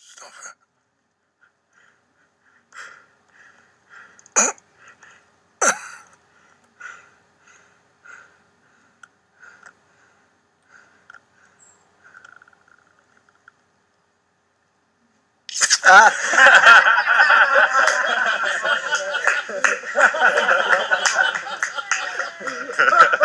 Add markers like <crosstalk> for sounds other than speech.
Stop it. Ah! <laughs>